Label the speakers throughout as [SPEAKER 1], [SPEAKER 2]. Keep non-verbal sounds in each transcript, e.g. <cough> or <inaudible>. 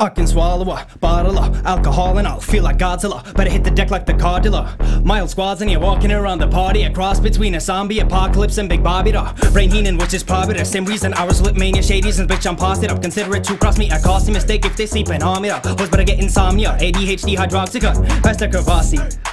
[SPEAKER 1] I can swallow a bottle of alcohol and I'll feel like Godzilla. Better hit the deck like the Cardilla. Mild squads and you're walking around the party. A cross between a zombie apocalypse and Big Bobby. The brain Heenan, which is probably the same reason I was lit mania shady since bitch I'm past it up. Consider it to cross me a costly mistake if they sleeping on me. Was better get insomnia. ADHD hydroxycut. Pastor Kavasi.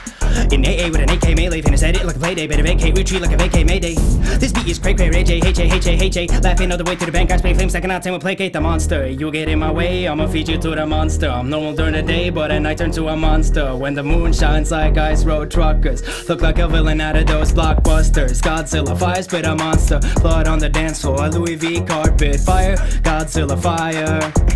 [SPEAKER 1] In AA with an AK melee, finish edit like a playday, better vacate, retreat like a vacate mayday. This beat is cray cray, Ray J, H A, H A, H A. Laughing all the way to the bank, I spray flames, second out, 10 will placate the monster. You get in my way, I'ma feed you to the monster. I'm normal during the day, but at night turn to a monster. When the moon shines like ice road truckers, look like a villain out of those blockbusters. Godzilla fire, spit a monster. Blood on the dance floor, Louis V carpet fire. Godzilla fire.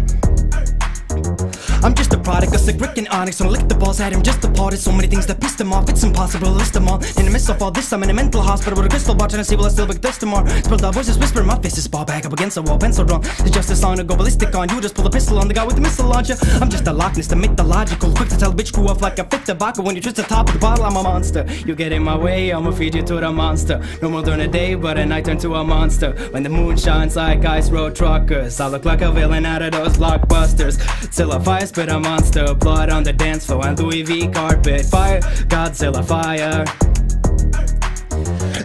[SPEAKER 1] I'm just a product of sick Rick and Onyx. Don't lick the balls at him, just departed. So many things that pissed him off, it's impossible to list them all. In the midst of all this, I'm in a mental hospital with a crystal ball trying to see will I still this tomorrow. Spilled out voices whisper, my fist is ball back up against the wall, pencil drawn. The justice on to go ballistic on you, just pull a pistol on the guy with the missile launcher. I'm just a Loch Ness, the mythological, quick to tell bitch crew off like a fifth of vodka. When you twist the top of the bottle, I'm a monster. You get in my way, I'ma feed you to the monster. No more during the day, but at night turn to a monster. When the moon shines like ice road truckers, I look like a villain out of those blockbusters. Till I fire, spit a monster. Blood on the dance floor and Louis V carpet fire. Godzilla fire.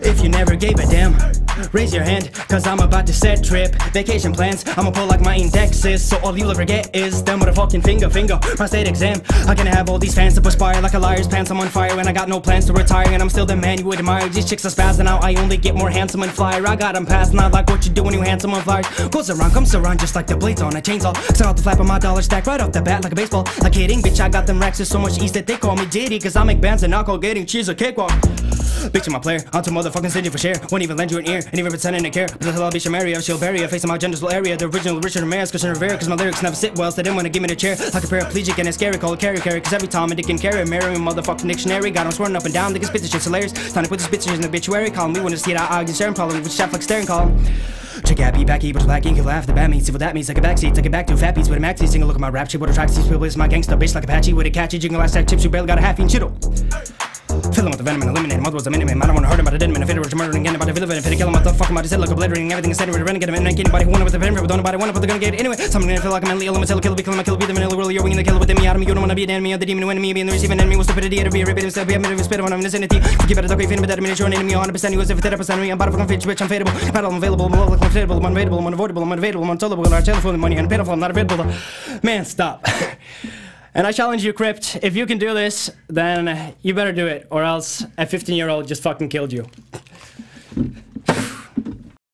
[SPEAKER 1] If you never gave a damn, raise your hand, cause I'm about to set trip. Vacation plans, I'ma pull like my indexes. So all you'll ever get is them with a fucking finger, finger. My state exam, I can have all these fans to perspire like a liar's pants. I'm on fire and I got no plans to retire. And I'm still the man you admire. These chicks are spazzing out, I only get more handsome and flyer. I got them passing out like what you do when you handsome on flyers. Goes around, comes around just like the blades on a chainsaw. Set out the flap of my dollar stack right off the bat like a baseball. Like kidding, bitch, I got them racks, there's so much ease that they call me Diddy. Cause I make bands and alcohol getting cheese or cakewalk. Bitch, I'm a player. Too motherfucking stingy for share. Won't even lend you an ear, and even pretending to care. But hell I'll be Shamaria, she'll bury her. Facing my gender's little area. The original Richard Ramirez, Christian Rivera. Cause my lyrics never sit well, so they didn't wanna give me the chair. Like a paraplegic and it's scary, call it carry carry. Cause every time a dick can carry, marry a motherfucking dictionary. Got him swearing up and down, they can spit this shit's hilarious. Time to put this bitch in the obituary. Call me it's see that I can sharing problem with chef like staring column. Check out, be backy, but black ink, laugh, the bat means, see what that means, like a backseat, take it back to a fat piece with a maxi, sing a look at my rap shit, what attracts these people is my gangsta bitch like Apache with a catchy jingle, I stack chips, you barely got a half inch chittle. Fill him with the venom and eliminate him. Otherwise, I'm in. I don't wanna hurt him, but I didn't to fit it. Murdering again, about to villain. Fit kill him. What the fuck am I to say? Like obliterating everything is centered. Renegade him. And anybody who wanted with the venom, but don't nobody it, but they're gonna get it anyway. Someone gonna feel like I'm mentally ill. I'm a kill, be killing my kill, be the vanilla world. You're winging the killer within me. Out of me, you don't wanna be an enemy of the demon who enemy. Being the receiving enemy was stupidity. To be a ribbon, instead be a minute of spit on him. Vicinity. Forgive it, it's okay. Fin, but that means you're an enemy. 100% you was if it's 10% me. I'm about to fucking bitch. I'm fadeable. Battle, I'm available. I'm local, I'm fadeable. I'm unavailable. I'm unavoidable. I'm unavailable. I'm untellable. Our telephone money and pitiful. I'm not available. Man, stop. <laughs> And I challenge you, Crypt, if you can do this, then you better do it, or else a 15 year old just fucking killed you.